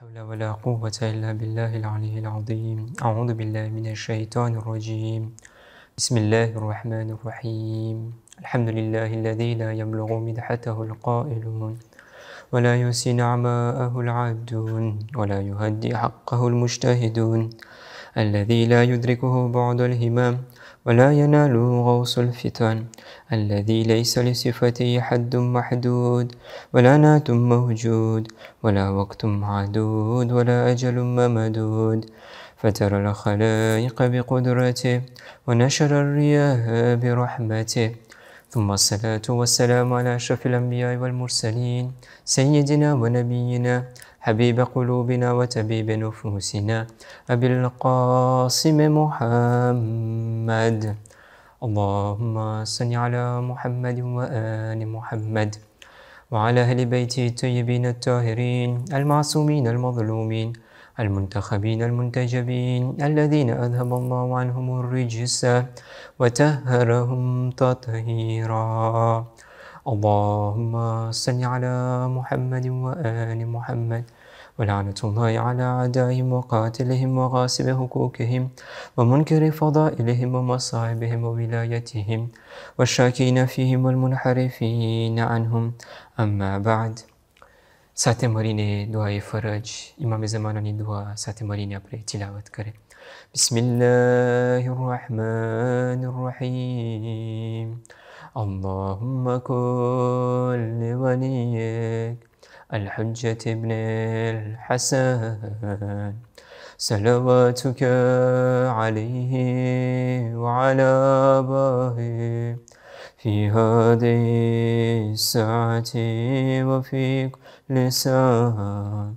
حول ولا قوة إلا بالله العلي العظيم. أعوذ بالله من الشيطان الرجيم. بسم الله الرحمن الرحيم. الحمد لله الذي لا يبلغ مدحته القائلون ولا يحصي نعماءه العابدون ولا يهدي حقه المجتهدون. الذي لا يدركه بعد الهمام ولا ينال غوص الفتن. الذي ليس لصفته حد محدود ولا نات موجود ولا وقت معدود ولا أجل ممدود. فترى الخلائق بقدرته ونشر الرياح برحمته. ثم الصلاة والسلام على أشرف الأنبياء والمرسلين سيدنا ونبينا حبيب قلوبنا وتبيب نفوسنا. أبي القاسم محمد. اللهم صل على محمد وآل محمد. وعلى أهل بيته الطيبين الطاهرين المعصومين المظلومين المنتخبين المنتجبين الذين أذهب الله عنهم الرجس وتهرهم تطهيرا. اللهم صل على محمد وآل محمد ولعنة الله على أعدائهم وقاتلهم وغاصب حقوقهم ومنكر فضائلهم ومصائبهم وولايتهم والشاكين فيهم والمنحرفين عنهم. أما بعد سات مرین دعاء فرج. إمام زمانانی دعاء. سات مرین أبري تلاوت كره بسم الله الرحمن الرحيم. اللهم كن لوليك الحجة ابن الحسن. صلواتك عليه وعلى آبائه في هذه الساعة وفي كل ساعة.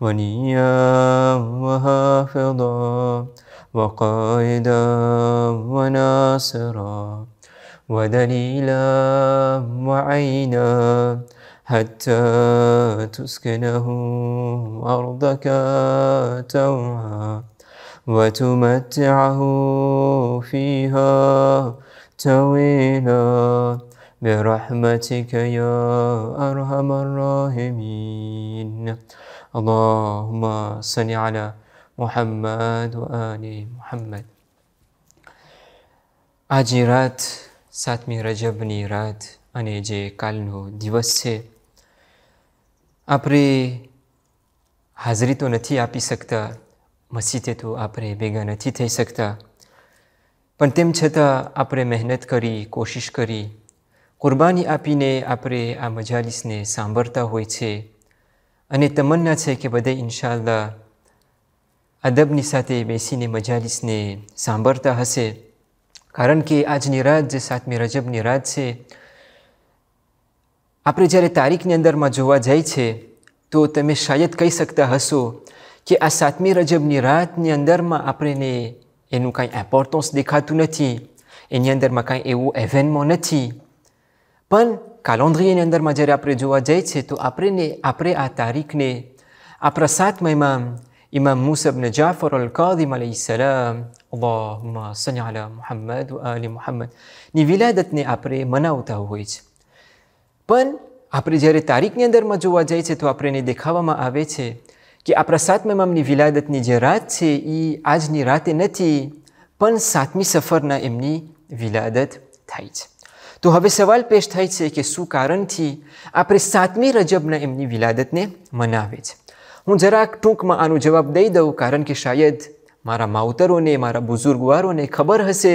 ونيا وحافظا وقائدا وناصرا. ودليلا وعينا حتى تسكنه أرضك توعا وتمتعه فيها طويلا برحمتك يا أرحم الراحمين. اللهم صل على محمد وآل محمد. أجرت સાતમી રજબની રાત અને જે કાલનો દિવસ છે, આપણે હાજરી તો નથી આપી શકતા મસ્જિદે તો આપણે ભેગા નથી થઈ શકતા. પણ તેમ છતાં આપણે મહેનત કરી, કોશિશ કરી, કુરબાની આપીને આપણે આ મજાલિસને સાંભળતા હોય છે. અને તમન્ના છે કે બધે ઇન્શાલ્લા અદબની સાથે બેસીને મજાલિસને સાંભળતા હશે. કારણ કે આજની રાત જે સાતમી રજબની રાત છે, આપણે જ્યારે તારીખની અંદરમાં જોવા જાય છે, તો તમે શાયદ કહી શકતા હશો કે આ સાતમી રજબની રાતની અંદરમાં આપણને એનું કાંઈ એપોર્ટન્સ દેખાતું નથી, એની અંદરમાં કાંઈ એવું એવેનમાં નથી. પણ કાલોન્દ્રીની અંદરમાં જ્યારે આપણે જોવા જઈએ છીએ તો આપણને, આપણે આ તારીખને આપણા સાતમા ઇમામ મુસબને જાફર અલ કાદિમ અલી સલામ અલ્લાહુમ્મા સલ્લી અલા મુહમ્મદ વ આલી મુહમ્મદની વિલાદતને આપણે મનાવતા હોય છે પણ આપણે જ્યારે તારીખની અંદરમાં જોવા જઈએ છીએ તો આપણને દેખાવામાં આવે છે કે આપણા સાતમા ઇમામની વિલાદતની જે રાત છે એ આજની રાતે નથી પણ સાતમી સફરના એમની વિલાદત થાય છે તો હવે સવાલ પેશ થાય છે કે શું કારણથી આપણે સાતમી રજબના એમની વિલાદતને મનાવે છે હું જરાક ટૂંકમાં આનો જવાબ દઈ દઉં, કારણ કે શાયદ મારા માવતરોને, મારા બુઝુર્ગવારોને ખબર હશે.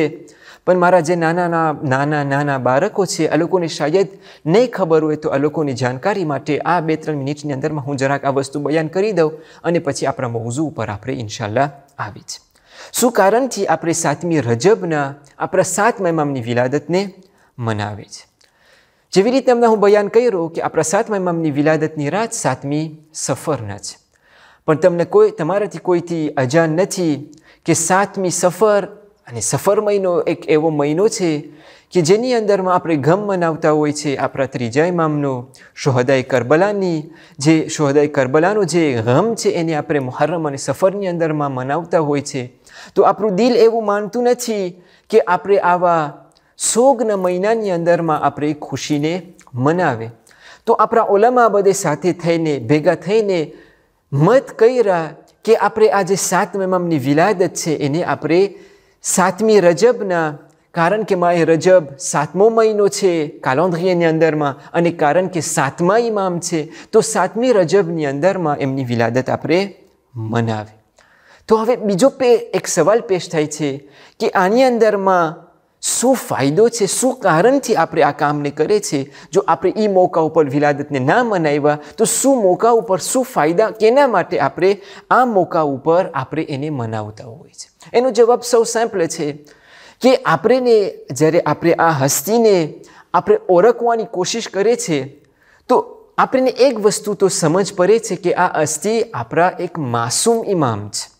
પણ મારા જે નાના નાના નાના બાળકો છે, આ લોકોને શાયદ નહીં ખબર હોય તો આ લોકોની જાણકારી માટે આ બે ત્રણ મિનિટની અંદરમાં હું જરાક આ વસ્તુ બયાન કરી દઉં અને પછી આપણા મોઝુ ઉપર આપણે ઇન્શાલ્લાહ આવી છે શું કારણથી આપણે સાતમી રજબના, આપણા સાતમા ઇમામની વિલાદતને મનાવે છે? જેવી રીતે અમને હું બયાન કર્યું કે આપણા સાતમા ઇમામની વિલાદતની રાત સાતમી સફરના છે પણ તમને કોઈ, તમારાથી કોઈથી અજાન નથી કે સાતમી સફર અને સફર મહિનો એક એવો મહિનો છે કે જેની અંદરમાં આપણે ગમ મનાવતા હોય છે આપણા ત્રીજા ઇમામનો શોહદાય કરબલાની, જે શોહદાય કરબલાનો જે ગમ છે એને આપણે મુહર્રમ અને સફરની અંદરમાં મનાવતા હોય છે. તો આપણું દિલ એવું માનતું નથી કે આપણે આવા સોગના મહિનાની અંદરમાં આપણે ખુશીને મનાવે. તો આપણા ઓલામાં બધે સાથે થઈને, ભેગા થઈને મત કર્યા કે આપણે આ જે સાત ઇમામની વિલાદત છે, એને આપણે સાતમી રજબના, કારણ કે માએ રજબ સાતમો મહિનો છે કાલોન્દ્રીયની અંદરમાં અને કારણ કે સાતમા ઇમામ છે, તો સાતમી રજબની અંદરમાં એમની વિલાદત આપણે મનાવે. તો હવે બીજો પે, એક સવાલ પેશ થાય છે કે આની અંદરમાં શું ફાયદો છે? શું કારણથી આપણે આ કામને કરે છે? જો આપણે એ મોકા ઉપર વિલાદતને ના મનાવ્યા, તો શું મોકા ઉપર, શું ફાયદા, કેના માટે આપણે આ મોકા ઉપર આપણે એને મનાવતા હોય છે? એનો જવાબ સૌ સેમ્પલ છે કે આપણેને જ્યારે આપણે આ હસ્તીને આપણે ઓળખવાની કોશિશ કરે છે, તો આપણને એક વસ્તુ તો સમજ પડે છે કે આ અસ્થિ આપણા એક માસૂમ ઇમામ છે.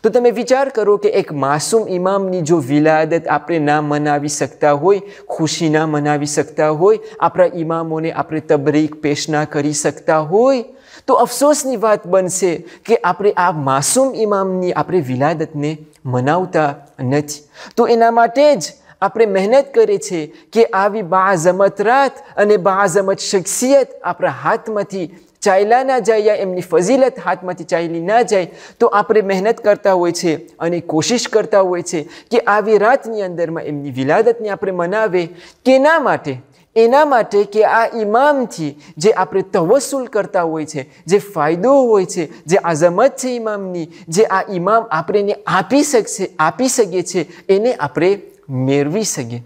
તો તમે વિચાર કરો કે એક માસૂમ ઇમામની જો વિલાદત આપણે ના મનાવી શકતા હોય, ખુશી ના મનાવી શકતા હોય, આપણા ઇમામોને આપણે તબરીક પેશ ના કરી શકતા હોય, તો અફસોસની વાત બનશે કે આપણે આ માસૂમ ઇમામની આપણે વિલાદતને મનાવતા નથી. તો એના માટે જ આપણે મહેનત કરે છે કે આવી બાઝમત રાત અને બાઝમત શખ્સિયત આપણા હાથમાંથી ચાલ્યા ના જાય યા એમની ફઝીલત હાથમાંથી ચાલી ના જાય, તો આપણે મહેનત કરતા હોય છે અને કોશિશ કરતા હોય છે કે આવી રાતની અંદરમાં એમની વિલાદતને આપણે મનાવે કેના માટે? એના માટે કે આ ઇમામથી જે આપણે તવસુલ કરતા હોય છે, જે ફાયદો હોય છે, જે આઝમત છે ઇમામની જે આ ઇમામ આપણને આપી શકશે, આપી શકીએ છીએ એને આપણે મેળવી શકીએ.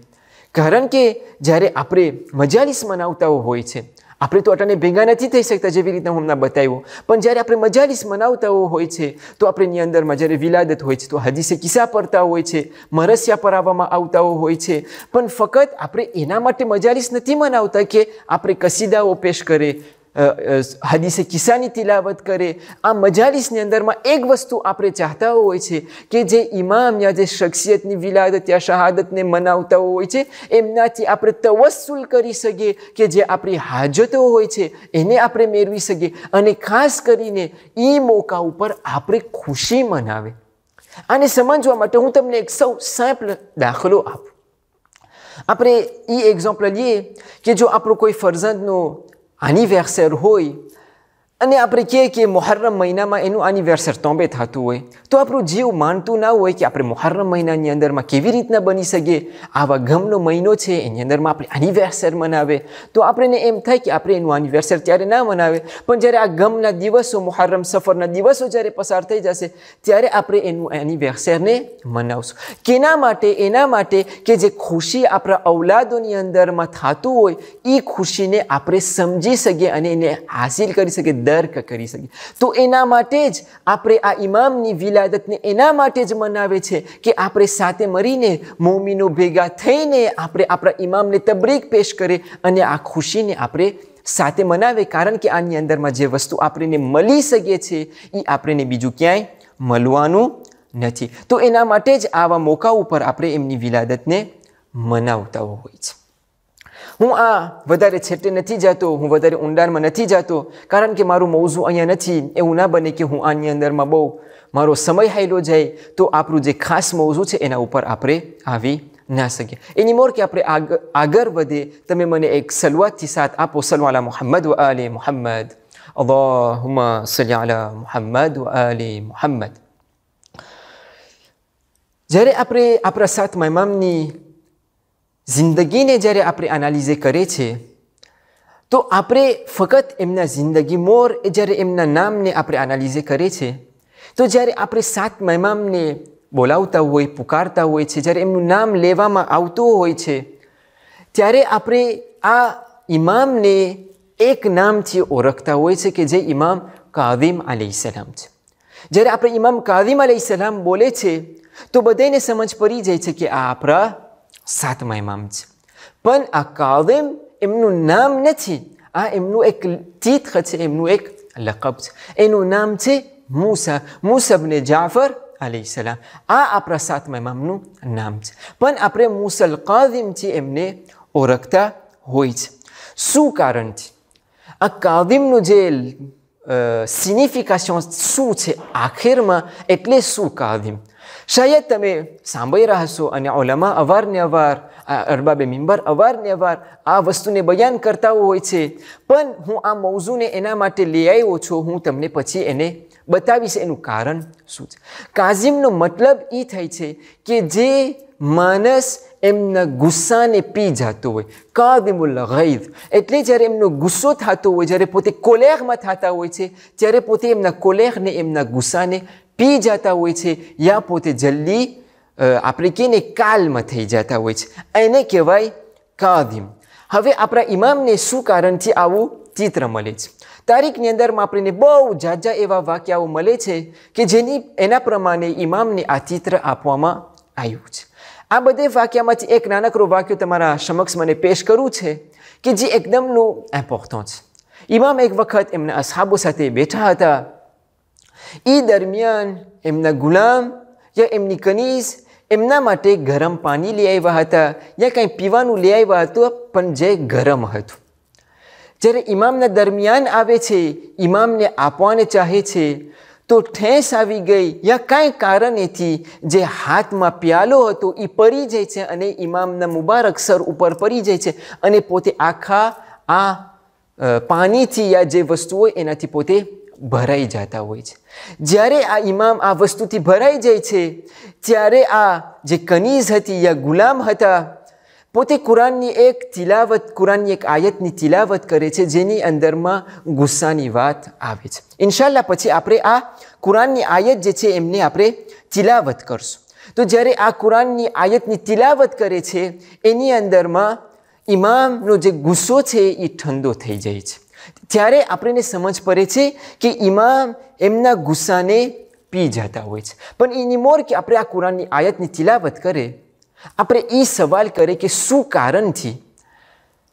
કારણ કે જ્યારે આપણે મજાલિસ મનાવતા હોય છે આપણે તો અટાને ભેગા નથી થઈ શકતા જેવી રીતે હું હમણાં બતાવ્યું. પણ જ્યારે આપણે મજાલિસ મનાવતા હોય છે, તો આપણેની અંદરમાં જ્યારે વિલાદત હોય છે, તો હદીસે કિસ્સા પડતા હોય છે, મરસિયા પરાવવામાં આવતા હોય છે. પણ ફક્ત આપણે એના માટે મજાલિસ નથી મનાવતા કે આપણે કસીદાઓ પેશ કરે હદીસે કિસ્સાની તિલાવત કરે. આ મજાલિસની અંદરમાં એક વસ્તુ આપણે ચાહતા હોય છે કે જે ઇમામ યા જે શખ્સિયતની વિલાદત યા શહાદતને મનાવતા હોય છે, એમનાથી આપણે તવસ્સુલ કરી શકીએ કે જે આપણી હાજતો હોય છે, એને આપણે મેળવી શકીએ. અને ખાસ કરીને એ મોકા ઉપર આપણે ખુશી મનાવે. આને સમજવા માટે હું તમને એક સૌ સેમ્પલ દાખલો આપું. આપણે એ એક્ઝામ્પલ લઈએ કે જો આપણો કોઈ ફરજંદનો એનિવર્સર હોય અને આપણે કહીએ કે મોહર્રમ મહિનામાં એનું એનિવર્સર તોંબે થતું હોય, તો આપણું જીવ માનતું ના હોય કે આપણે મોહર્રમ મહિનાની અંદરમાં કેવી રીતના બની શકીએ. આવા ગમનો મહિનો છે, એની અંદરમાં આપણે એનિવર્સર મનાવે. તો આપણને એમ થાય કે આપણે એનું એનિવર્સર ત્યારે ના મનાવે. પણ જ્યારે આ ગમના દિવસો, મોહર્રમ સફરના દિવસો જ્યારે પસાર થઈ જશે, ત્યારે આપણે એનું એનિવર્સરને મનાવશું. કેના માટે, એના માટે કે જે ખુશી આપણા અવલાદોની અંદરમાં થતું હોય એ ખુશીને આપણે સમજી શકીએ અને એને હાસિલ કરી શકીએ. દર્ક કરી શકીએ. તો એના માટે જ આપણે આ ઇમામની વિલાદતને એના માટે જ મનાવે છે કે આપણે સાથે મળીને મોમીનો ભેગા થઈને આપણે આપણા ઇમામને તબરીક પેશ કરે અને આ ખુશીને આપણે સાથે મનાવે. કારણ કે આની અંદરમાં જે વસ્તુ આપણને મળી શકે છે એ આપણને બીજું ક્યાંય મળવાનું નથી. તો એના માટે જ આવા મોકા ઉપર આપણે એમની વિલાદતને મનાવતા હોય છે. હું આ વધારે છેટે નથી જતો, હું વધારે ઊંડાણમાં નથી જતો, કારણ કે મારું મોઝું અહીંયા નથી. એવું ના બને કે હું આની અંદરમાં બહુ મારો સમય હાયલો જાય, તો આપણું જે ખાસ મોઝું છે એના ઉપર આપણે આવી ના શકીએ. એની મોર કે આપણે આગળ વધે, તમે મને એક સલવાતથી સાથ આપો. સલવાલા મોહમ્મદ વ આલે મોહમ્મદ. અલ્લાહુમા સલી અલા મોહમ્મદ વ આલે મોહમ્મદ. જ્યારે આપણે આપણા સાત મહેમામની જિંદગીને જ્યારે આપણે એનાલિઝે કરે છે તો આપણે ફક્ત એમના જિંદગી મોર એ જ્યારે એમના નામને આપણે એનાલિઝે કરે છે તો જ્યારે આપણે સાત મહેમામને બોલાવતા હોય, પુકારતા હોય છે, જ્યારે એમનું નામ લેવામાં આવતું હોય છે, ત્યારે આપણે આ ઇમામને એક નામથી ઓળખતા હોય છે કે જે ઇમામ કાદિમ સલામ છે. જ્યારે આપણે ઇમામ કાદિમ સલામ બોલે છે, તો બધાને સમજ પડી જાય છે કે આ આપણા સાતમા ઇમામ છે પણ આ કાદિમ એમનું નામ નથી આ એમનું એક ચિત્ર છે એમનું એક લકબ છે એનું નામ છે મૂસા મૂસબને જાફર અલી સલામ આ આપણા સાતમા ઇમામનું નામ છે પણ આપણે મુસલ કાદિમથી એમને ઓળખતા હોય છે શું કારણ છે આ કાદિમનું જે સિનિફિકેશન શું છે આખેરમાં એટલે શું કાદિમ શાયદ તમે સાંભળી રહ્યા છો અને ઓલામાં અવારને અવાર આ અરબાબે મિંબર અવારનવાર આ વસ્તુને બયાન કરતા હોય છે. પણ હું આ મૌઝુને એના માટે લઈ આવ્યો છું. હું તમને પછી એને બતાવીશ એનું કારણ શું છે. કાઝિમનો મતલબ એ થાય છે કે જે માણસ એમના ગુસ્સાને પી જતો હોય કાદિમુલ ગૈદ એટલે જ્યારે એમનો ગુસ્સો થતો હોય, જ્યારે પોતે કોલેહમાં થતા હોય છે, ત્યારે પોતે એમના કોલેહને એમના ગુસ્સાને પી જતા હોય છે, યા પોતે જલ્દી આપણે કહીને કાલમાં થઈ જતા હોય છે. એને કહેવાય કાદિમ. હવે આપણા ઇમામને શું કારણથી આવું ચિત્ર મળે છે? તારીખની અંદરમાં આપણને બહુ જાજા એવા વાક્યાઓ મળે છે કે જેની, એના પ્રમાણે ઇમામને આ ચિત્ર આપવામાં આવ્યું છે. આ બધે વાક્યમાંથી એક નાનકડું વાક્ય તમારા સમક્ષ મને પેશ કરવું છે કે જે એકદમનું ઇમ્પોર્ટન્ટ છે. ઇમામ એક વખત એમના અસાબો સાથે બેઠા હતા એ દરમિયાન એમના ગુલામ યા એમની કનીઝ એમના માટે ગરમ પાણી લઈ આવ્યા હતા, યા કંઈ પીવાનું લઈ આવ્યા હતું, પણ જે ગરમ હતું. જ્યારે ઇમામના દરમિયાન આવે છે ઇમામને આપવાને ચાહે છે, તો ઠેસ આવી ગઈ, યા કાંઈ કારણેથી જે હાથમાં પ્યાલો હતો એ પડી જાય છે અને ઇમામના મુબારક સર ઉપર પડી જાય છે અને પોતે આખા આ પાણીથી યા જે વસ્તુ હોય એનાથી પોતે ભરાઈ જતા હોય છે. જ્યારે આ ઇમામ આ વસ્તુથી ભરાઈ જાય છે, ત્યારે આ જે કનીઝ હતી યા ગુલામ હતા, પોતે કુરાનની એક તિલાવત, કુરાનની એક આયતની તિલાવત કરે છે, જેની અંદરમાં ગુસ્સાની વાત આવે છે. ઇન્શાલ્લા પછી આપણે આ કુરાનની આયત જે છે, એમને આપણે તિલાવત કરશું. તો જ્યારે આ કુરાનની આયતની તિલાવત કરે છે, એની અંદરમાં ઇમામનો જે ગુસ્સો છે, એ ઠંડો થઈ જાય છે. ત્યારે આપણને સમજ પડે છે કે ઇમામ એમના ગુસ્સાને પી જતા હોય છે. પણ એની મોર કે આપણે આ કુરાનની આયતની તિલાવત કરે, આપણે એ સવાલ કરે કે શું કારણથી?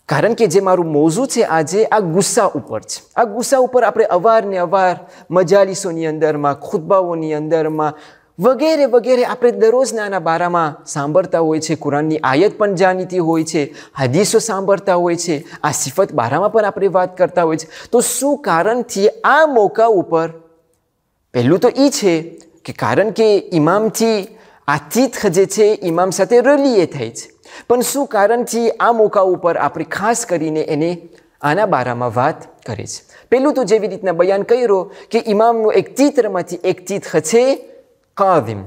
કારણ કે જે મારું મોઝું છે આજે આ ગુસ્સા ઉપર છે. આ ગુસ્સા ઉપર આપણે અવારને અવાર મજાલીસોની અંદરમાં ખુદબાઓની અંદરમાં વગેરે વગેરે આપણે દરરોજના આના બારામાં સાંભળતા હોય છે, કુરાનની આયત પણ જાણીતી હોય છે, હદીસો સાંભળતા હોય છે, આ સિફત બારામાં પણ આપણે વાત કરતા હોય છે. તો શું કારણથી આ મોકા ઉપર? પહેલું તો એ છે કે કારણ કે ઇમામથી આ ચિત્ત જે છે ઇમામ સાથે રલીએ થાય છે. પણ શું કારણથી આ મોકા ઉપર આપણે ખાસ કરીને એને આના બારામાં વાત કરે છે? પહેલું તો જેવી રીતના બયાન કર્યો કે ઇમામનું એક ચિત્રમાંથી એક ચિત્ર છે કાદિમ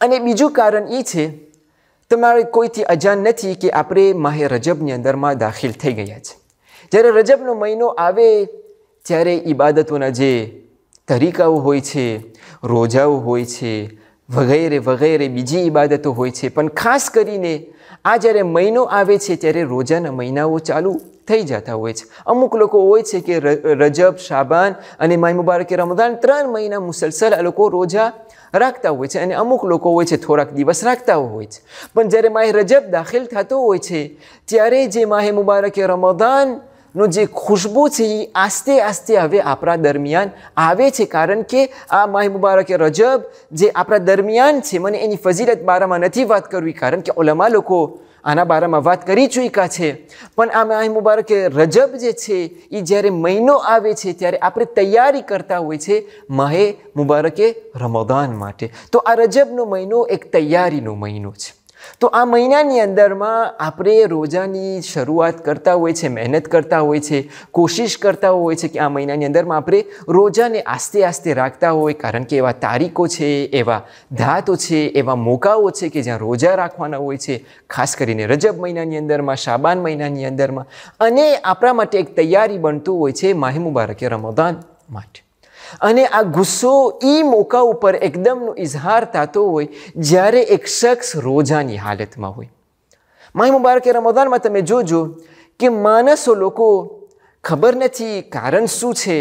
અને બીજું કારણ એ છે, તમારે કોઈથી અજાણ નથી કે આપણે માહે રજબની અંદરમાં દાખલ થઈ ગયા છે. જ્યારે રજબનો મહિનો આવે, ત્યારે ઈબાદતોના જે તરીકાઓ હોય છે, રોજાઓ હોય છે, વગેરે વગેરે બીજી ઈબાદતો હોય છે. પણ ખાસ કરીને, આ જ્યારે મહિનો આવે છે, ત્યારે રોજાના મહિનાઓ ચાલુ થઈ જતા હોય છે. અમુક લોકો હોય છે કે રજબ, શાબાન અને માય મુબારકે રમદાન ત્રણ મહિના મુસલસલ આ લોકો રોજા રાખતા હોય છે અને અમુક લોકો હોય છે થોડાક દિવસ રાખતા હોય છે. પણ જ્યારે માહે રજબ દાખલ થતો હોય છે, ત્યારે જે માહે મુબારકે રમદાન નો જે ખુશ્બુ છે એ આસ્તે આસ્તે હવે આપણા દરમિયાન આવે છે. કારણ કે આ માહી મુબારકે રજબ જે આપણા દરમિયાન છે, મને એની ફજીલત બારામાં નથી વાત કરવી. કારણ કે ઓલમા લોકો આના બારામાં વાત કરી ચૂક્યા છે. પણ આ માહ મુબારકે રજબ જે છે એ જ્યારે મહિનો આવે છે, ત્યારે આપણે તૈયારી કરતા હોય છે માહે મુબારકે રમદાન માટે. તો આ રજબનો મહિનો એક તૈયારીનો મહિનો છે. તો આ મહિનાની અંદરમાં આપણે રોજાની શરૂઆત કરતા હોય છે, મહેનત કરતા હોય છે, કોશિશ કરતા હોય છે કે આ મહિનાની અંદરમાં આપણે રોજાને આસ્તે આસ્તે રાખતા હોય, કારણ કે એવા તારીખો છે, એવા ધાતો છે, એવા મોકાઓ છે કે જ્યાં રોજા રાખવાના હોય છે. ખાસ કરીને રજબ મહિનાની અંદરમાં, શાબાન મહિનાની અંદરમાં. અને આપણા માટે એક તૈયારી બનતું હોય છે, માહી મુબારકે રમદાન માટે. અને આ ગુસ્સો એ મોકા ઉપર એકદમનો ઇઝહાર થતો હોય જ્યારે એક શખ્સ રોજાની હાલતમાં હોય. માય મુબારકે રમદાનમાં તમે જોજો કે માણસો લોકો ખબર નથી કારણ શું છે,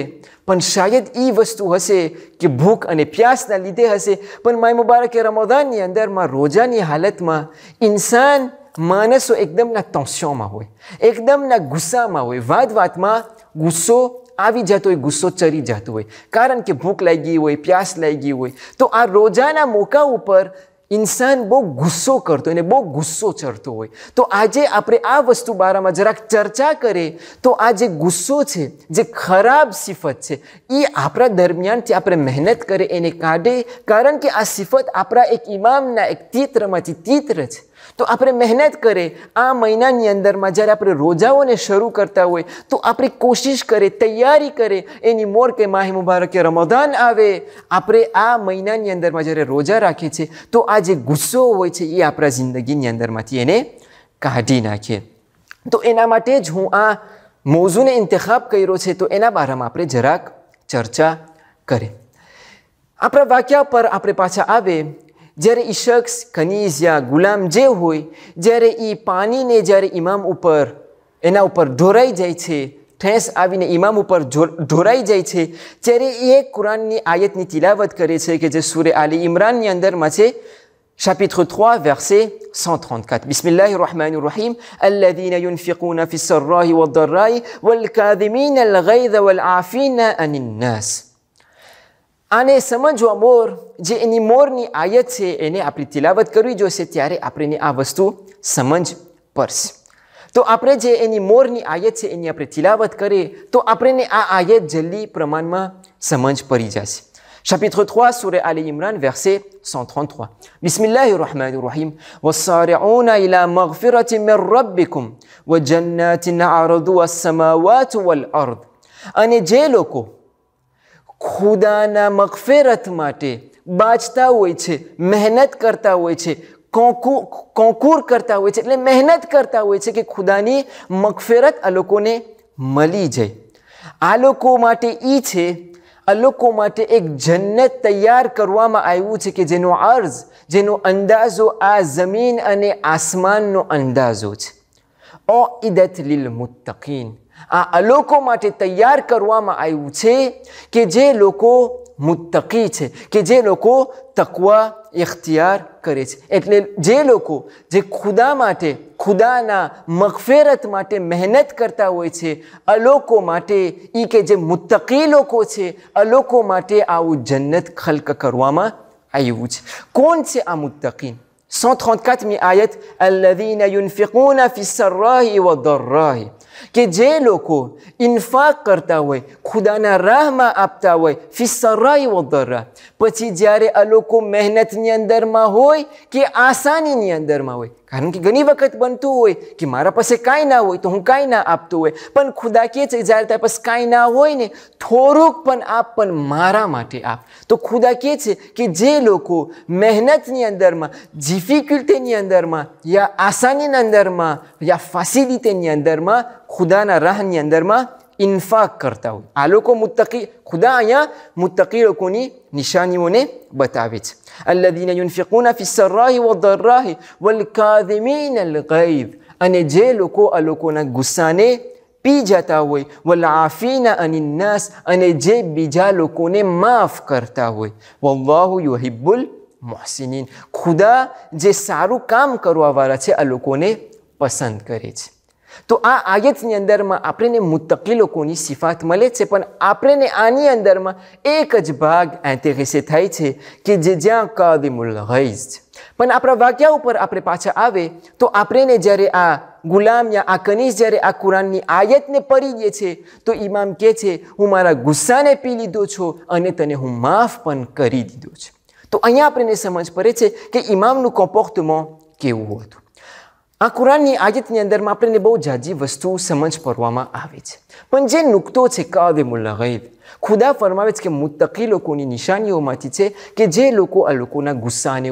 પણ શાયદ એ વસ્તુ હશે કે ભૂખ અને પ્યાસના લીધે હશે. પણ માય મુબારકે રમદાનની અંદરમાં રોજાની હાલતમાં ઇન્સાન માણસો એકદમના તોસ્યોમાં હોય, એકદમના ગુસ્સામાં હોય. વાત વાતમાં ગુસ્સો આવી જતો હોય, ગુસ્સો ચરી જતો હોય. કારણ કે ભૂખ લાગી હોય, પ્યાસ લાગી હોય, તો આ રોજાના મોકા ઉપર ઇન્સાન બહુ ગુસ્સો કરતો અને બહુ ગુસ્સો ચડતો હોય. તો આજે આપણે આ વસ્તુ બારામાં જરાક ચર્ચા કરીએ, તો આ જે ગુસ્સો છે, જે ખરાબ સિફત છે એ આપણા દરમિયાનથી આપણે મહેનત કરે, એને કાઢે. કારણ કે આ સિફત આપણા એક ઇમામના એક તિત્રમાંથી તિત્ર છે. તો આપણે મહેનત કરે. આ મહિનાની અંદરમાં જ્યારે આપણે રોજાઓને શરૂ કરતા હોય, તો આપણે કોશિશ કરે, તૈયારી કરે, એની મોર કે માહી મુબારકે રમદાન આવે. આપણે આ મહિનાની અંદરમાં જ્યારે રોજા રાખીએ છીએ, તો આ જે ગુસ્સો હોય છે એ આપણા જિંદગીની અંદરમાંથી એને કાઢી નાખીએ. તો એના માટે જ હું આ મોઝુને ઇંતખાબ કર્યો છે, તો એના બારામાં આપણે જરાક ચર્ચા કરે આપણા વાક્યા પર આપણે પાછા આવે જ્યારે એ શખ્સ કનીઝ યા ગુલામ જે હોય જ્યારે એ પાણીને જ્યારે ઇમામ ઉપર એના ઉપર ઢોરાઈ જાય છે ઠેસ આવીને ઇમામ ઉપર ઢોરાઈ જાય છે ત્યારે એ કુરાનની આયતની તિલાવત કરે છે કે જે સૂર્ય આલી ઇમરાનની અંદરમાં છે Chapitre 3, verset 134. Bismillah ar-Rahman ar-Rahim. Alladhina yunfiquna fi sarrahi wa darrahi wal kadhimina al-ghayza wal afina anin nas. આને સમજવા મોર જે એની મોરની આયત છે એને આપણી તિલાવત કરવી જોઈશે ત્યારે આપણે આ વસ્તુ સમજ પડશે તો આપણે જે એની મોરની આયત છે એની આપણે તિલાવત કરીએ તો આપણને આ આયત જલ્દી પ્રમાણમાં સમજ પડી જશે Chapitre 3, Surah Ali Imran, verset 133. Bismillah ar-Rahman ar-Rahim. وَالصَّارِعُونَ إِلَى مَغْفِرَةٍ مِّن رَبِّكُمْ وَجَنَّاتٍ عَرَضُهَا السَّمَاوَاتُ وَالْأَرْض અને જે લોકો ખુદાના મગફેરત માટે બાજતા હોય છે, મહેનત કરતા હોય છે કોંકુર કરતા હોય છે, એટલે મહેનત કરતા હોય છે કે ખુદાની મગફેરત આ લોકોને મળી જાય. આ લોકો માટે એ છે, આ લોકો માટે એક જન્નત તૈયાર કરવામાં આવ્યું છે કે જેનો અર્ઝ, જેનો અંદાજો આ જમીન અને આસમાનનો અંદાજો છે. ઓ ઇદત લીલ મુત્તકીન. આ લોકો માટે તૈયાર કરવામાં આવ્યું છે કે જે લોકો મુત્તકી છે કે જે લોકો તકવા ઇખ્તિયાર કરે છે એટલે જે લોકો જે ખુદા માટે ખુદાના મગફેરત માટે મહેનત કરતા હોય છે આ લોકો માટે એ કે જે મુત્તકી લોકો છે આ લોકો માટે આવું જન્નત ખલ્ક કરવામાં આવ્યું છે કોણ છે આ મુત્તકીન 134મી આયત الذين ينفقون في السراء والضراء કે જે લોકો ઇન્ફાક કરતા હોય, ખુદાના રાહમાં આપતા હોય ફિસરાઈ વદરા પછી જ્યારે આ લોકો મહેનતની અંદરમાં હોય કે આસાનીની અંદરમાં હોય કારણ કે ઘણી વખત બનતું હોય કે મારા પાસે કાંઈ ના હોય તો હું કાંઈ ના આપતો હોય. પણ ખુદા કહે છે જ્યારે તારી પાસે કાંઈ ના હોય ને, થોડુંક પણ આપ પણ મારા માટે આપ. તો ખુદા કહે છે કે જે લોકો મહેનતની અંદરમાં ડિફિકલ્ટીની અંદરમાં, યા આસાનીના અંદરમાં, યા ફાસિલિટીની અંદરમાં, ખુદાના રાહની અંદરમાં ઇન્ફાક કરતા હોય આ લોકો મુત્તકી ખુદા અહીંયા મુત્તકી લોકોની નિશાનીઓને બતાવે છે الذين ينفقون في السراء والضراء والكاظمين الغيظ અને જે લોકો આ લોકોના ગુસ્સાને પી જતા હોય વલાફીના અનિન્નાસ અને જે બીજા લોકોને માફ કરતા હોય વલ્લાહુ યુહિબ્બુલ મોહસિનીન ખુદા જે સારું કામ કરવાવાળા છે આ લોકોને પસંદ કરે છે તો આ આયતની અંદરમાં આપણને મુતકી લોકોની સિફાત મળે છે, પણ આપણને આની અંદરમાં એક જ ભાગ એન્ટેરેસે થાય છે કે જે જ્યાં કાદિમુલ ગૈઝ પણ આપણા વાક્યા ઉપર આપણે પાછા આવે તો આપણને જ્યારે આ ગુલામ યા આ કનીઝ જ્યારે આ કુરાનની આયતને પડી દે છે, તો ઇમામ કહે છે, હું મારા ગુસ્સાને પી લીધો છું અને તને હું માફ પણ કરી દીધો છે. તો અહીંયા આપણને સમજ પડે છે કે ઇમામનું કોમ્પોર્ટમેન્ટ કેવું હતું. આ કુરાનની આયતની અંદરમાં આપણને બહુ જાજી વસ્તુ સમજ પડવામાં આવે છે પણ જે નુકતો છે કાદિમુલ્લા ગૈબ ખુદા ફરમાવે છે કે મુત્તકી લોકોની નિશાનીઓમાંથી છે કે જે લોકો આ લોકોના ગુસ્સાને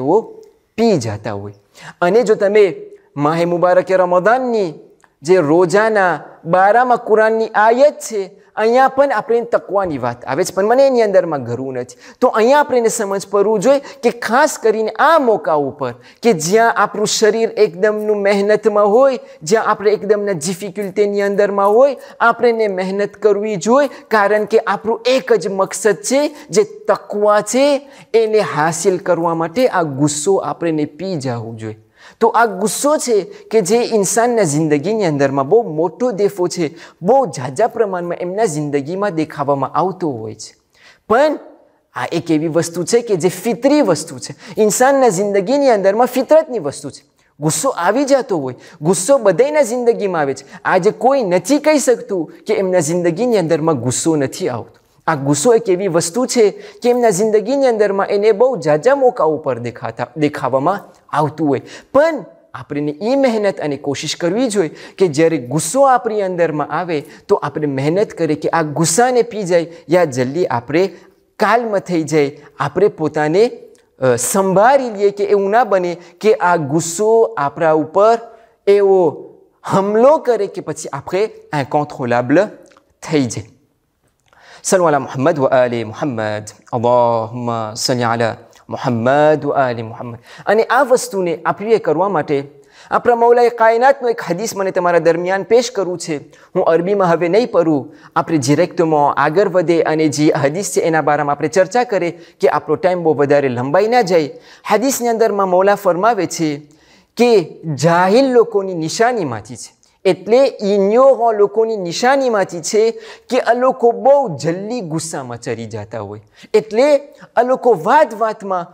પી જતા હોય અને જો તમે માહે મુબારકે રમદાનની જે રોજાના બારામાં કુરાનની આયત છે, અહીંયા પણ આપણે તકવાની વાત આવે છે. પણ મને એની અંદરમાં ગરવું નથી. તો અહીંયા આપણે સમજ પડવું જોઈએ કે ખાસ કરીને આ મોકા ઉપર કે જ્યાં આપણું શરીર એકદમનું મહેનતમાં હોય, જ્યાં આપણે એકદમના ડિફિકલ્ટીની અંદરમાં હોય, આપણે મહેનત કરવી જોઈએ, કારણ કે આપણું એક જ મકસદ છે, જે તકવા છે, એને હાસિલ કરવા માટે આ ગુસ્સો આપણે પી જવું જોઈએ. તો આ ગુસ્સો છે કે જે ઇન્સાનના જિંદગીની અંદરમાં બહુ મોટો દેફો છે, બહુ ઝાઝા પ્રમાણમાં એમના જિંદગીમાં દેખાવામાં આવતો હોય છે. પણ આ એક એવી વસ્તુ છે કે જે ફિતરી વસ્તુ છે. ઇન્સાનના જિંદગીની અંદરમાં ફિતરતની વસ્તુ છે. ગુસ્સો આવી જતો હોય, ગુસ્સો બધાના જિંદગીમાં આવે છે. આજે કોઈ નથી કહી શકતું કે એમના જિંદગીની અંદરમાં ગુસ્સો નથી આવતો. આ ગુસ્સો એક એવી વસ્તુ છે કે એમના જિંદગીની અંદરમાં એને બહુ જાજા મોકા ઉપર દેખાતા દેખાવામાં આવતું હોય. પણ આપણે એ મહેનત અને કોશિશ કરવી જોઈએ કે જ્યારે ગુસ્સો આપણી અંદરમાં આવે તો આપણે મહેનત કરીએ કે આ ગુસ્સાને પી જાય યા જલ્દી આપણે કાલમાં થઈ જાય. આપણે પોતાને સંભાળી લઈએ કે એવું ના બને કે આ ગુસ્સો આપણા ઉપર એવો હમલો કરે કે પછી આપણે ઇન્કોન્ટ્રોલેબલ થઈ જાય. صلوا على محمد وآل محمد اللهم صل على محمد وآل محمد અને આ વસ્તુને આપણે કરવા માટે આપણા મૌલાએ કાયનાતનો એક હદીસ મને તમારા દરમિયાન પેશ કરવું છે હું અરબીમાં હવે નહીં પડું આપણે ડિરેક્ટમાં આગળ વધે અને જે હદીસ છે એના બારામાં આપણે ચર્ચા કરીએ કે આપણો ટાઈમ બહુ વધારે લંબાઈ ના જાય હદીસની અંદરમાં મૌલા ફરમાવે છે કે જાહિલ લોકોની નિશાનીમાંથી છે એટલે ઇન્યોરો લોકોની નિશાનીમાંથી છે કે આ લોકો બહુ જલ્દી ગુસ્સામાં ચરી જતા હોય. એટલે આ લોકો વાત વાતમાં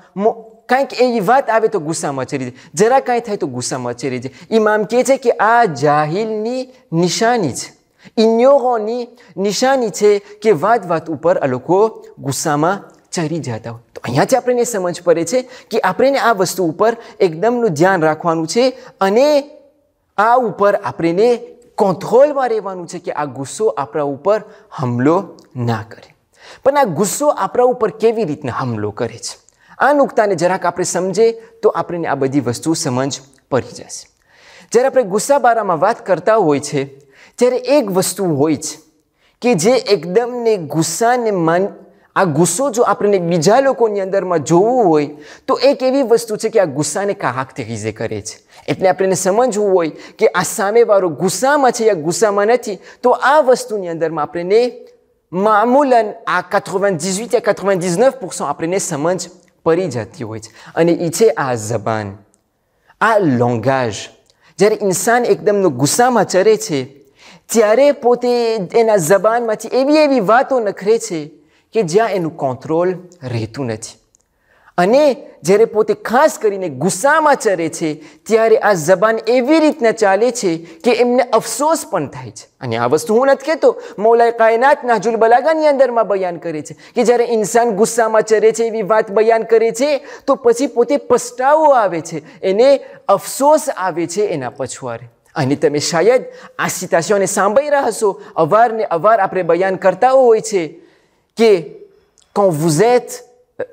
કાંઈક એવી વાત આવે તો ગુસ્સામાં ચરી જાય. જરા કાંઈ થાય તો ગુસ્સામાં ચરી જાય. ઇમામ કહે છે કે આ જાહિલની નિશાની છે. ઇન્યોહોની નિશાની છે કે વાત વાત ઉપર આ લોકો ગુસ્સામાં ચરી જતા હોય. તો અહીંયાથી આપણને સમજ પડે છે કે આપણે આ વસ્તુ ઉપર એકદમનું ધ્યાન રાખવાનું છે અને આ ઉપર આપણે કંટ્રોલમાં રહેવાનું છે કે આ ગુસ્સો આપણા ઉપર હમલો ના કરે. પણ આ ગુસ્સો આપણા ઉપર કેવી રીતના હમલો કરે છે? આ નુકતાને જરાક આપણે સમજે તો આપણને આ બધી વસ્તુ સમજ પડી જશે. જ્યારે આપણે ગુસ્સા બારામાં વાત કરતા હોય છે, ત્યારે એક વસ્તુ હોય છે કે જે એકદમ ને ગુસ્સાને માન આ ગુસ્સો જો આપણને બીજા લોકોની અંદરમાં જોવું હોય, તો એક એવી વસ્તુ છે કે આ ગુસ્સાને કારાક્ટરીઝે કરે છે. એટલે આપણને સમજવું હોય કે આ સામેવાળો ગુસ્સામાં છે યા ગુસ્સામાં નથી, તો આ વસ્તુની અંદરમાં આપણને મામૂલન આ કથોવન ડિઝિટ યા કથોવન ડિઝનવ પોર્સન્ટ આપણને સમજ પડી જતી હોય છે. અને એ છે આ જબાન. આ લોંગાજ જ્યારે ઇન્સાન એકદમનો ગુસ્સામાં ચરે છે, ત્યારે પોતે એના જબાનમાંથી એવી એવી વાતો નખરે છે કે જ્યાં એનું કંટ્રોલ રહેતું નથી. અને જ્યારે પોતે ખાસ કરીને ગુસ્સામાં ચરે છે, ત્યારે આ જબાન એવી રીતના ચાલે છે કે એમને અફસોસ પણ થાય છે. અને આ વસ્તુ હું નથી કહેતો મૌલાય કાયનાત નાજુલ બલાગાની અંદરમાં બયાન કરે છે કે જ્યારે ઇન્સાન ગુસ્સામાં ચરે છે એવી વાત બયાન કરે છે, તો પછી પોતે પસ્તાવો આવે છે, એને અફસોસ આવે છે એના પછવારે. અને તમે શાયદ આ સાંભળી રહ્યા હશો અવારને અવાર આપણે બયાન કરતા હોય છે que quand vous êtes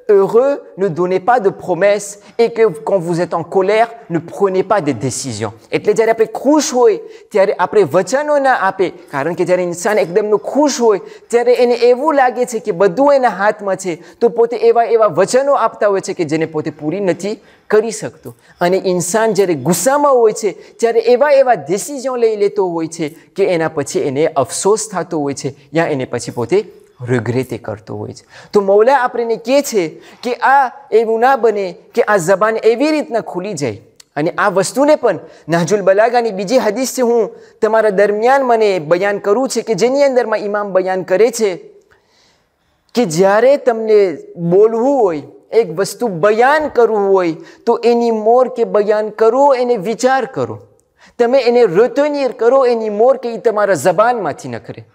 heureux, ne donnez pas de promesses et que quand vous êtes en colère, ne prenez pas de décisions. એટલે જ્યારે આપણે ખુશ હોય ત્યારે આપણે વચનો ના આપે કારણ કે જ્યારે ઇન્સાન એકદમનો ખુશ હોય ત્યારે એને એવું લાગે છે કે બધું એના હાથમાં છે તો પોતે એવા એવા વચનો આપતા હોય છે કે જેને પોતે પૂરી નથી કરી શકતો અને ઇન્સાન જ્યારે ગુસ્સામાં હોય છે ત્યારે એવા એવા ડિસિઝન લઈ લેતો હોય છે કે એના પછી એને અફસોસ થતો હોય છે યા એને પછી પોતે રિગ્રેતે કરતો હોય છે. તો મૌલા આપણને કહે છે કે આ એવું ના બને કે આ જબાન એવી રીતના ખુલી જાય. અને આ વસ્તુને પણ નાજુલ બલાગાની બીજી હદીસ છે હું તમારા દરમિયાન મને બયાન કરું છે કે જેની અંદરમાં ઇમામ બયાન કરે છે કે જ્યારે તમને બોલવું હોય, એક વસ્તુ બયાન કરવું હોય, તો એની મોર કે બયાન કરો, એને વિચાર કરો. તમે એને રતનીર કરો, એની મોર કે એ તમારા જબાનમાંથી નખરે.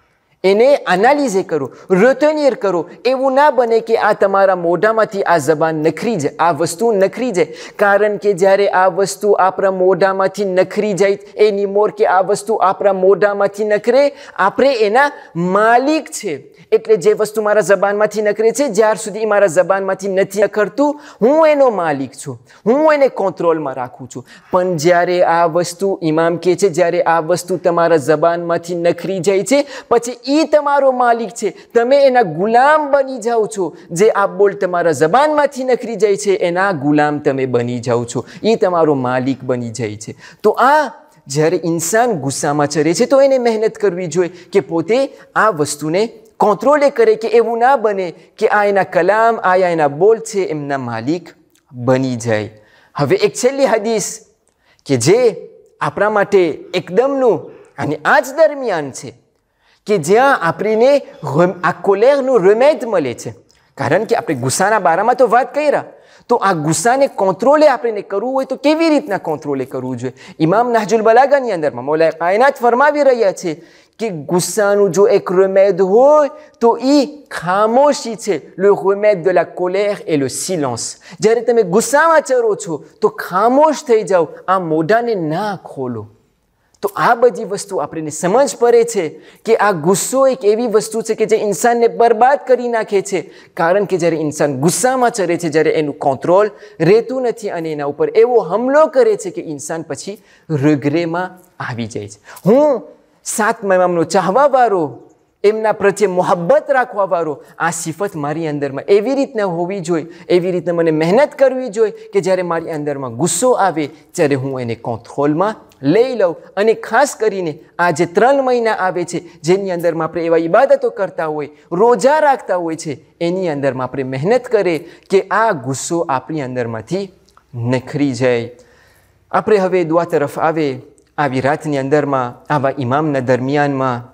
એને એનાલિઝે કરો રતનિયર કરો. એવું ના બને કે આ તમારા મોઢામાંથી આ જબાન નખરી જાય, આ વસ્તુ નખરી જાય. કારણ કે જ્યારે આ વસ્તુ આપણા મોઢામાંથી નખરી જાય, એની મોર કે આ વસ્તુ આપણા મોઢામાંથી નખરે, આપણે એના માલિક છે. એટલે જે વસ્તુ મારા જબાનમાંથી નખરે છે, જ્યાર સુધી મારા જબાનમાંથી નથી નખરતું, હું એનો માલિક છું. હું એને કંટ્રોલમાં રાખું છું. પણ જ્યારે આ વસ્તુ ઇમામ કહે છે, જ્યારે આ વસ્તુ તમારા જબાનમાંથી નખરી જાય છે, પછી એ તમારો માલિક છે. તમે એના ગુલામ બની જાઓ છો. જે આ બોલ તમારા જબાનમાંથી નખરી જાય છે, એના ગુલામ તમે બની જાઓ છો. એ તમારો માલિક બની જાય છે. તો આ જ્યારે ઇન્સાન ગુસ્સામાં ચરે છે, તો એને મહેનત કરવી જોઈએ કે પોતે આ વસ્તુને કોન્ટ્રોલે કરે કે એવું ના બને કે આ એના કલામ, આ એના બોલ છે, એમના માલિક બની જાય. હવે એક છેલ્લી હદીસ કે જે આપણા માટે એકદમનું અને આ જ દરમિયાન છે. કે જ્યાં આપણને આ કોલેરનું રેમેડ મળે છે કારણ કે આપણે ગુસ્સાના બારામાં તો વાત કર્યા તો આ ગુસ્સાને કોન્ટ્રોલે આપણે કરવું હોય તો કેવી રીતના કોન્ટ્રોલે કરવું જોઈએ ઇમામ નાહજુલ બલાગાની અંદરમાં મોલાએ કાયનાત ફરમાવી રહ્યા છે કે ગુસ્સાનું જો એક રમેદ હોય તો એ ખામોશી છે લો remède de la colère et le silence. જ્યારે તમે ગુસ્સામાં ચરો છો તો ખામોશ થઈ જાઓ આ મોઢાને ના ખોલો તો આ બધી વસ્તુ આપણને સમજ પડે છે કે આ ગુસ્સો એક એવી વસ્તુ છે કે જે ઇન્સાનને બરબાદ કરી નાખે છે. કારણ કે જ્યારે ઇન્સાન ગુસ્સામાં ચરે છે, જ્યારે એનું કંટ્રોલ રહેતું નથી અને એના ઉપર એવો હમલો કરે છે કે ઇન્સાન પછી રગરેમાં આવી જાય છે. હું સાત મહિમામનો ચાહવાવાળો એમના પ્રત્યે મોહબ્બત રાખવાવાળો આ સિફત મારી અંદરમાં એવી રીતના હોવી જોઈએ, એવી રીતના મને મહેનત કરવી જોઈએ કે જ્યારે મારી અંદરમાં ગુસ્સો આવે, ત્યારે હું એને કંટ્રોલમાં લઈ લઉં. અને ખાસ કરીને આ જે ત્રણ મહિના આવે છે, જેની અંદરમાં આપણે એવા ઈબાદતો કરતા હોય, રોજા રાખતા હોય છે, એની અંદરમાં આપણે મહેનત કરે કે આ ગુસ્સો આપણી અંદરમાંથી નખરી જાય. આપણે હવે દુઆ તરફ આવે, આવી રાતની અંદરમાં, આવા ઇમામના દરમિયાનમાં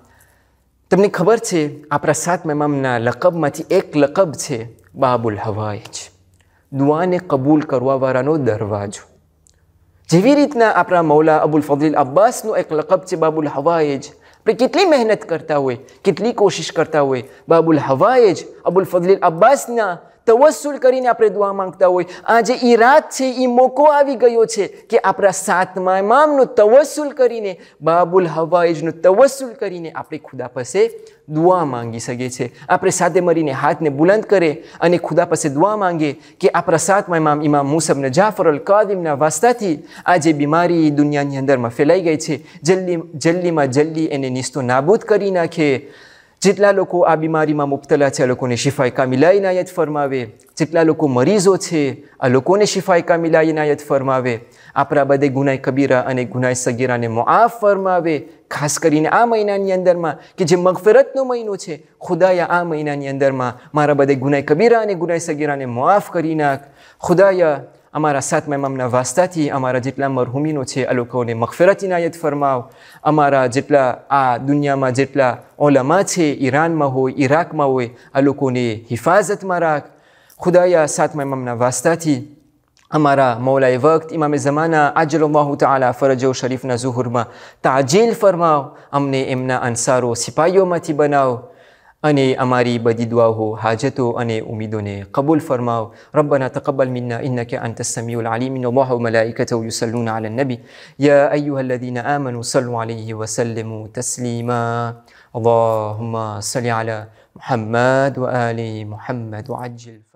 તમને ખબર છે, આપણા સાત ઇમામના લકબમાંથી એક લકબ છે, બાબુલ હવાઈજ દુઆને કબૂલ કરવાવાળાનો દરવાજો. જેવી રીતના આપણા મૌલા અબુલ ફઝીલ અબ્બાસનો એક લકબ છે, બાબુલ હવાઈજ આપણે કેટલી મહેનત કરતા હોય, કેટલી કોશિશ કરતા હોય, બાબુલ હવાઈજ અબુલ ફઝલીલ અબ્બાસના તવસ્સુલ કરીને આપણે દુઆ માંગતા હોય. આ જે ઈ રાત છે એ મોકો આવી ગયો છે કે આપણા સાતમા ઇમામનું તવસ્સુલ કરીને, બાબુલ હવાઈજનું તવસ્સુલ કરીને આપણે ખુદા પાસે દુઆ માંગી શકીએ છીએ. આપણે સાથે મળીને હાથને બુલંદ કરે અને ખુદા પાસે દુઆ માંગે કે આપણા સાતમા ઇમામ ઇમામ મુસબને જાફર કાદિમના વાસ્તાથી આ જે બીમારી દુનિયાની અંદરમાં ફેલાઈ ગઈ છે. જલ્દી, જલ્દીમાં જલ્દી એને નિસ્તો નાબૂદ કરી નાખે. જેટલા લોકો આ બીમારીમાં મુબતલા છે, આ લોકોને શિફાઈ કામિલા ઇનાયત ફરમાવે. જેટલા લોકો મરીઝો છે, આ લોકોને શિફાઈ કામિલા ઇનાયત ફરમાવે. આપણા બધે ગુનાય કબીરા અને ગુનાય સગીરાને મુઆફ ફરમાવે. ખાસ કરીને આ મહિનાની અંદરમાં કે જે મગફરતનો મહિનો છે ખુદાયા આ મહિનાની અંદરમાં મારા બધે ગુનાય કબીરા અને ગુનાય સગીરાને મુઆફ કરી નાખ. ખુદાયા અમારા સાત મહેમામના વાસ્તાથી અમારા જેટલા મરહુમીનો છે આ લોકોને મગફરત ઇનાયત ફરમાવ અમારા જેટલા આ દુનિયામાં જેટલા ઓલમા છે ઈરાનમાં હોય ઈરાકમાં હોય આ લોકોને હિફાજતમાં રાખ ખુદાયા સાતમા ઇમામના વાસ્તાથી અમારા મૌલાએ વખત ઇમામે ઝમાના આજલ્લાહુ તાલા ફરજો શરીફના ઝુહુરમાં તાજીલ ફરમાવ અમને એમના અંસારો સિપાહીઓમાંથી બનાવ અને અમારી બધી દુઆઓ હાજતો અને ઉમીદોને કબૂલ ફરમાવ ربنا تقبل منا إنك أنت السميع العليم إن الله وملائكته يصلون على النبي يا أيها الذين آمنوا صلوا عليه وسلموا تسليما اللهم صل على محمد وآل محمد وعجل